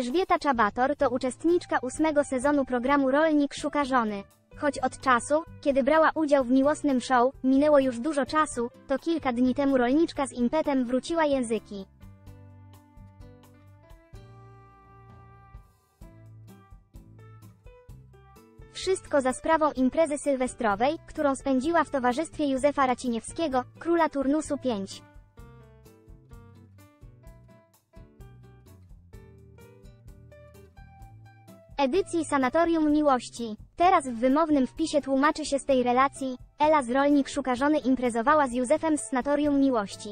Elżbieta Czabator to uczestniczka ósmego sezonu programu Rolnik szuka żony. Choć od czasu, kiedy brała udział w miłosnym show, minęło już dużo czasu, to kilka dni temu rolniczka z impetem wróciła języki. Wszystko za sprawą imprezy sylwestrowej, którą spędziła w towarzystwie Józefa Raciniewskiego, króla turnusu 5. Edycji Sanatorium Miłości. Teraz w wymownym wpisie tłumaczy się z tej relacji, Ela z Rolnik szuka żony imprezowała z Józefem z Sanatorium Miłości.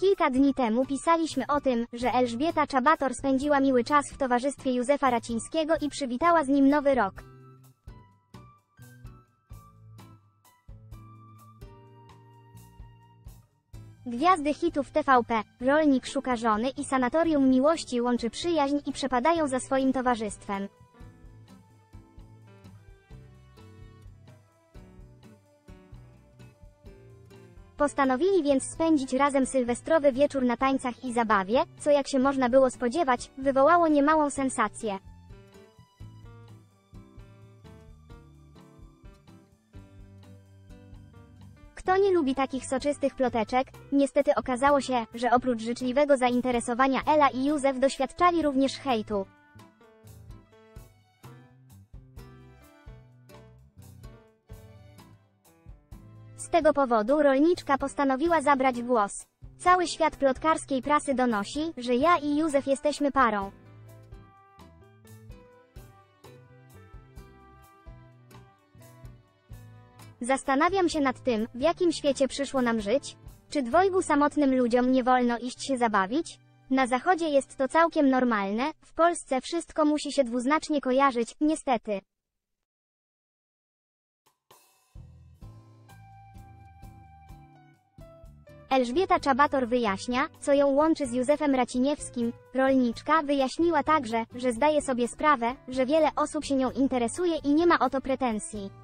Kilka dni temu pisaliśmy o tym, że Elżbieta Czabator spędziła miły czas w towarzystwie Józefa Racińskiego i przywitała z nim nowy rok. Gwiazdy hitów TVP, Rolnik szuka żony i Sanatorium Miłości łączy przyjaźń i przepadają za swoim towarzystwem. Postanowili więc spędzić razem sylwestrowy wieczór na tańcach i zabawie, co jak się można było spodziewać, wywołało niemałą sensację. Kto nie lubi takich soczystych ploteczek? Niestety okazało się, że oprócz życzliwego zainteresowania Ela i Józef doświadczali również hejtu. Z tego powodu rolniczka postanowiła zabrać głos. Cały świat plotkarskiej prasy donosi, że ja i Józef jesteśmy parą. Zastanawiam się nad tym, w jakim świecie przyszło nam żyć? Czy dwojgu samotnym ludziom nie wolno iść się zabawić? Na zachodzie jest to całkiem normalne, w Polsce wszystko musi się dwuznacznie kojarzyć, niestety. Elżbieta Czabator wyjaśnia, co ją łączy z Józefem Raciniewskim. Rolniczka wyjaśniła także, że zdaje sobie sprawę, że wiele osób się nią interesuje i nie ma o to pretensji.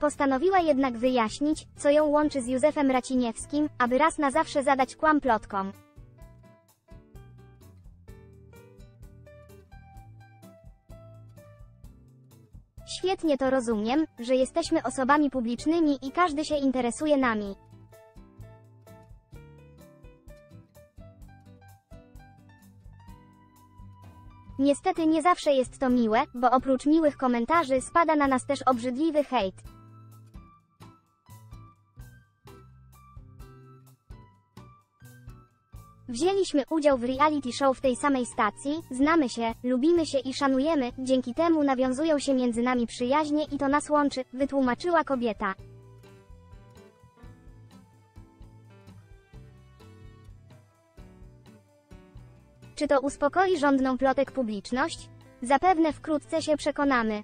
Postanowiła jednak wyjaśnić, co ją łączy z Józefem Raciniewskim, aby raz na zawsze zadać kłam plotkom. Świetnie to rozumiem, że jesteśmy osobami publicznymi i każdy się interesuje nami. Niestety nie zawsze jest to miłe, bo oprócz miłych komentarzy spada na nas też obrzydliwy hejt. Wzięliśmy udział w reality show w tej samej stacji, znamy się, lubimy się i szanujemy, dzięki temu nawiązują się między nami przyjaźnie i to nas łączy, wytłumaczyła kobieta. Czy to uspokoi rządną plotek publiczność? Zapewne wkrótce się przekonamy.